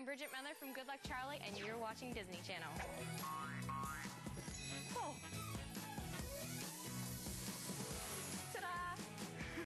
I'm Bridget Miller from Good Luck Charlie, and you're watching Disney Channel.